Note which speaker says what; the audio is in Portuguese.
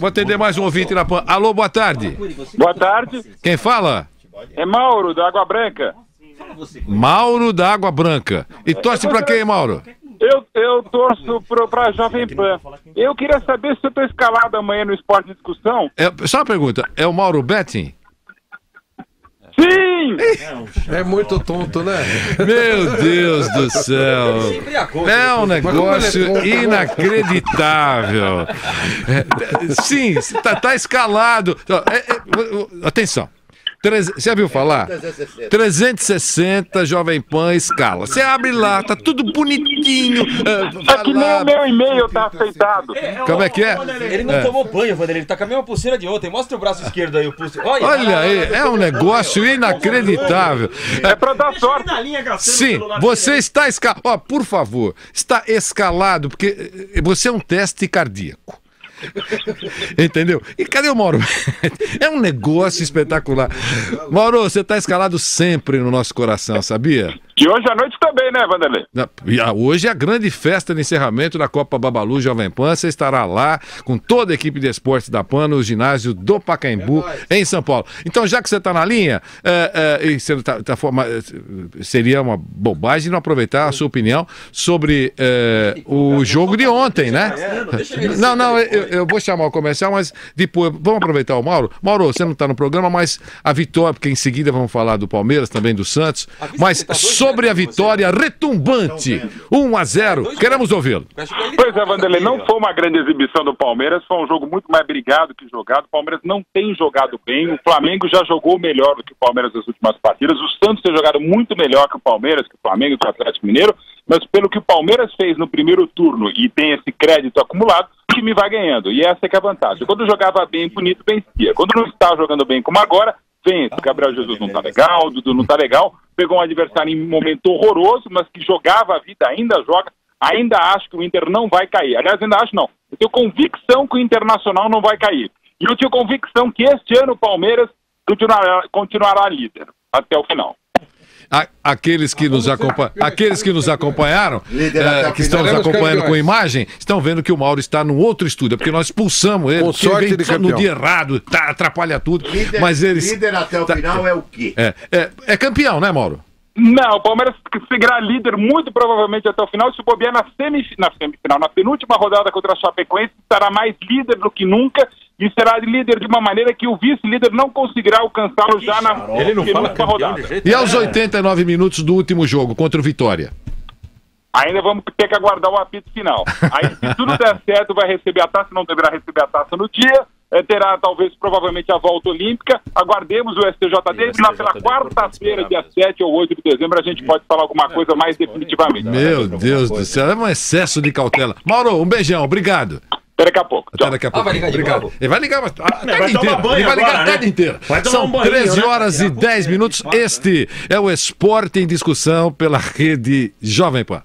Speaker 1: Vou atender mais um ouvinte na PAN. Alô, boa tarde.
Speaker 2: Boa tarde,
Speaker 1: Quem fala?
Speaker 2: é Mauro, da Água Branca.
Speaker 1: Mauro da Água Branca. E torce pra quem, Mauro?
Speaker 2: Eu, eu torço pro, pra Jovem Pan. Eu queria saber se eu tô escalado amanhã no Esporte de Discussão.
Speaker 1: É, só uma pergunta. É o Mauro Betting?
Speaker 3: É muito tonto, né?
Speaker 1: Meu Deus do céu. É um negócio inacreditável. É, sim, tá, tá escalado. É, é, atenção. Treze- Você já viu falar? 360 Jovem Pan escala. Você abre lá, tá tudo bonitinho. é,
Speaker 2: É que nem o meu e-mail tá aceitado.
Speaker 1: Como é que é?
Speaker 4: Ele não tomou banho, Vanderlei. Ele tá com a mesma pulseira de ontem. Mostra o braço esquerdo aí, o pulso. Olha,
Speaker 1: Olha aí, é um negócio inacreditável.
Speaker 2: É pra dar sorte.
Speaker 1: Sim, você está escalado. Ó, por favor, está escalado, porque eh, você é um teste cardíaco. Entendeu? E cadê o Mauro? É um negócio espetacular. Mauro, você está escalado sempre no nosso coração, sabia?
Speaker 2: E hoje à noite também, né, Vanderlei?
Speaker 1: E Hoje é a grande festa de encerramento da Copa Babalu Jovem Pan. Você estará lá com toda a equipe de esportes da PAN no ginásio do Pacaembu, em São Paulo. Então, já que você está na linha, é, é, e você tá- tá é, seria uma bobagem não aproveitar a sua opinião sobre é, o jogo de ontem, né? Não, não, eu, eu vou chamar o comercial, mas depois, vamos aproveitar o Mauro. Mauro, você não está no programa, mas a vitória, porque em seguida vamos falar do Palmeiras, também do Santos, mas sobre a vitória retumbante, 1 a 0 queremos ouvi-lo.
Speaker 2: Pois é, Vanderlei, não foi uma grande exibição do Palmeiras, foi um jogo muito mais brigado que jogado. O Palmeiras não tem jogado bem, o Flamengo já jogou melhor do que o Palmeiras nas últimas partidas, o Santos tem jogado muito melhor que o Palmeiras, que o Flamengo e que o Atlético Mineiro, mas pelo que o Palmeiras fez no primeiro turno e tem esse crédito acumulado, time vai ganhando, e essa é que é a vantagem. Quando jogava bem, bonito, vencia. Quando não está jogando bem como agora, vence. Gabriel Jesus não tá legal, Dudu não tá legal, pegou um adversário em momento horroroso, mas que jogava a vida, ainda joga, ainda acho que o Inter não vai cair. Aliás, ainda acho não. Eu tenho convicção que o Internacional não vai cair. E eu tenho convicção que este ano o Palmeiras continuará, continuará líder até o final.
Speaker 1: A- aqueles que nos acompanham, aqueles que nos acompanharam,
Speaker 3: o
Speaker 1: que estão nos acompanhando
Speaker 3: Campeões.
Speaker 1: com imagem, estão vendo que o Mauro está num outro estúdio, é porque nós expulsamos ele, porque ele
Speaker 3: sorte
Speaker 1: vem
Speaker 3: de
Speaker 1: só no dia errado, tá, atrapalha tudo.
Speaker 5: Líder,
Speaker 1: mas eles
Speaker 5: líder até o
Speaker 1: tá-
Speaker 5: final é o quê?
Speaker 1: é, é, é campeão, né, Mauro?
Speaker 2: Não, o Palmeiras seguirá líder muito provavelmente até o final. Se bobear na, semif na semifinal, na penúltima rodada contra a Chapecoense, estará mais líder do que nunca e será líder de uma maneira que o vice-líder não conseguirá alcançá-lo já na
Speaker 4: Ele não fala
Speaker 2: rodada.
Speaker 1: E aos 89 minutos do último jogo contra o Vitória.
Speaker 2: Ainda vamos ter que aguardar o apito final. Aí, se tudo der certo, vai receber a taça, não deverá receber a taça no dia. eh, terá, talvez, provavelmente, a volta olímpica. Aguardemos o STJD. E lá pela quarta-feira, dia 7 ou 8 de dezembro, a gente pode falar alguma coisa mais definitivamente.
Speaker 1: Meu Deus do céu, é um excesso de cautela. Mauro, um beijão, obrigado.
Speaker 2: Até daqui a pouco.
Speaker 1: Até daqui a
Speaker 4: Ah,
Speaker 1: pouco.
Speaker 4: vai ligar de
Speaker 1: Obrigado. Ele vai ligar mas, a tarde
Speaker 6: vai tomar
Speaker 1: inteira.
Speaker 6: banho
Speaker 1: Ele vai ligar
Speaker 6: agora,
Speaker 1: a tarde
Speaker 6: né?
Speaker 1: inteira.
Speaker 6: Vai
Speaker 1: São
Speaker 6: um banho,
Speaker 1: 13
Speaker 6: né?
Speaker 1: horas e 10 minutos. Este é o Esporte em Discussão pela rede Jovem Pan.